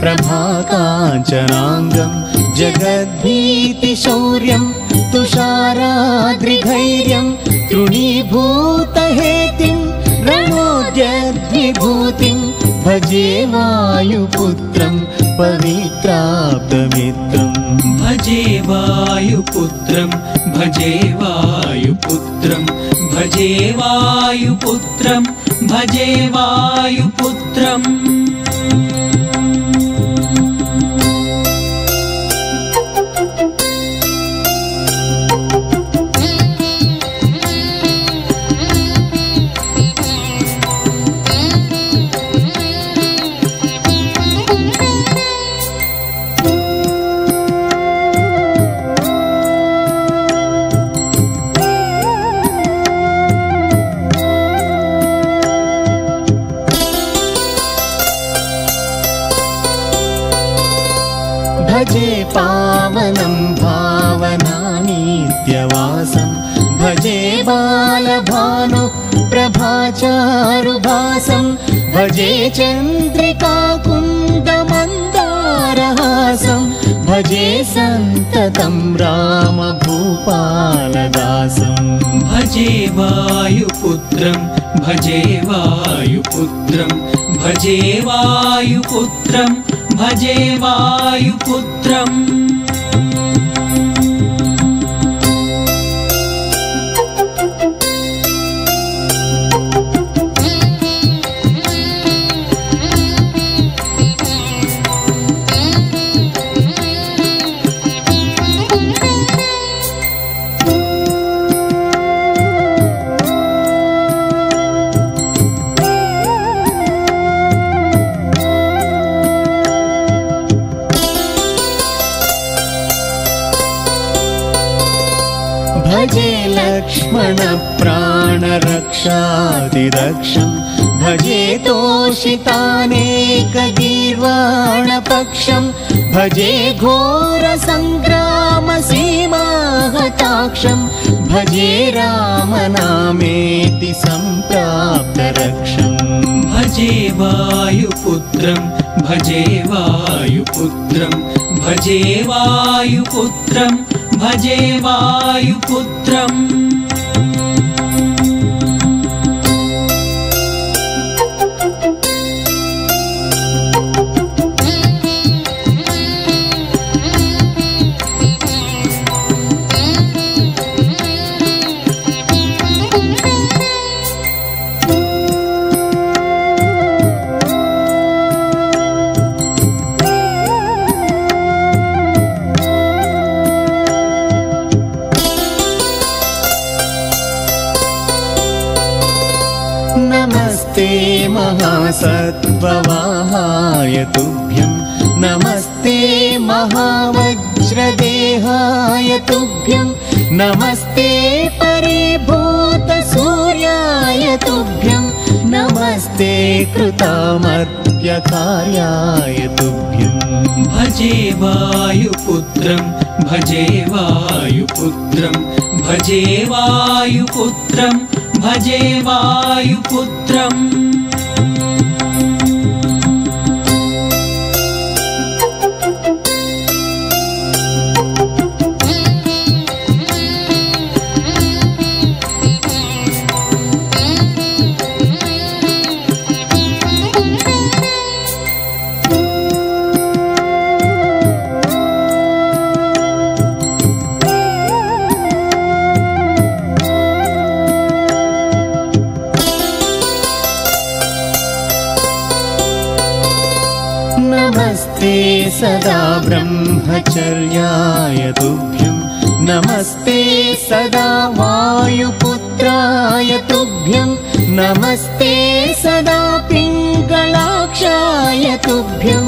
प्रभाकाञ्चनाङ्गं जगद्भीतिशौर्यं तुषाराद्रिधैर्यं तृणीभूतहेतिं रणोद्यद्विभूतिं भजे वायुपुत्रं पवित्राप्तमित्रम्। भजे वायुपुत्रं भजे वायुपुत्रं भजे वायुपुत्रं भजे वायुपुत्रम् भावनानीत्यवासं भजे बालभानु प्रभाचारुभासं भजे चन्द्रिकाकुन्दमन्दारहासं भजे सन्ततं रामभूपालदासम् भजे वायुपुत्रं भजे वायुपुत्रं भजे वायुपुत्रं भजे वायुपुत्रम् भजे लक्ष्मणप्राणरक्षादिरक्षं भजे तोषितानेकगीर्वाणपक्षं भजे घोरसङ्ग्रामसीमाहताक्षं भजे रामनामेति सम्प्राप्तरक्षम्। भजे वायुपुत्रं भजे वायुपुत्रं भजे वायुपुत्रं भजे वायुपुत्रम् नमस्ते महासत्त्ववाहाय तुभ्यं। नमस्ते महावज्रदेहाय तुभ्यं। नमस्ते परिभूतसूर्याय तुभ्यं। नमस्ते कृतामर्त्यकार्याय तुभ्यम् भजे वायुपुत्रं भजे वायुपुत्रं भजे वायुपुत्रं भजे वायुपुत्रम् सदा ब्रह्मचर्याय तुभ्यं। नमस्ते सदा वायुपुत्राय तुभ्यं। नमस्ते सदा पिङ्गलाक्षाय तुभ्यं।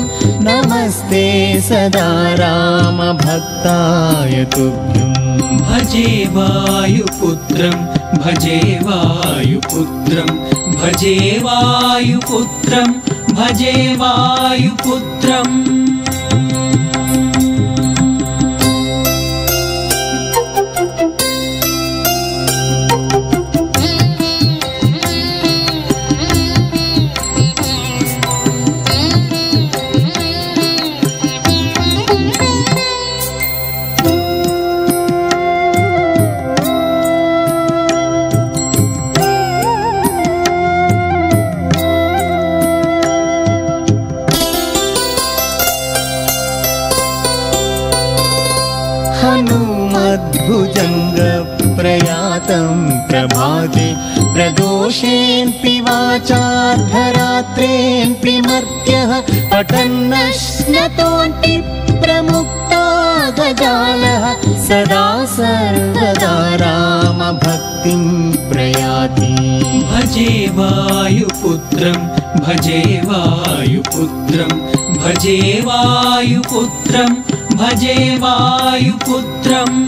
नमस्ते सदा रामभक्ताय तुभ्यम् भजे वायुपुत्रं भजे वायुपुत्रं भजे वायुपुत्रं भजे वायुपुत्रम् हनुमद्भुजङ्गप्रयातं प्रभाते प्रदोषेऽपि वाचार्धरात्रेऽपि मर्त्यः पठन्नश्नतोऽपि प्रमुक्ता गजालः सदा सर्वदा रामभक्तिं प्रयाति। भजे वायुपुत्रं भजे वायुपुत्रं भजे वायुपुत्रं भजे वायुपुत्रम्